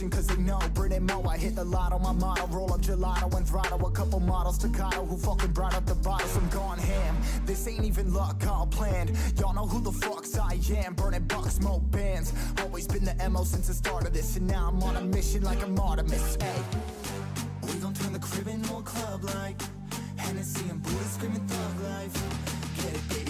watching cause they know Britney Mo, I hit the lotto, my motto Roll up gelato and throttle A couple models to staccato Who fucking brought up the bottles I'm gone ham. This ain't even luck, all planned. Y'all know who the fucks I am Burning bucks, smoke bands. Always been the MO since the start of this And now I'm on a mission like I'm Artemis Hey, we gon' turn the crib into a club like Hennessy and Buddha screaming thug life. Get it baby,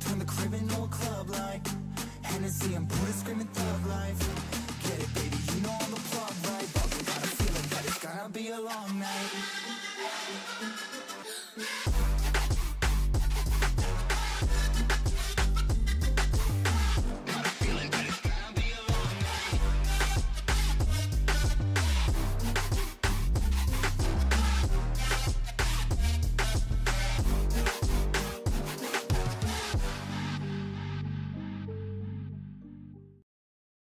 Turn the crib into a club like Hennessy and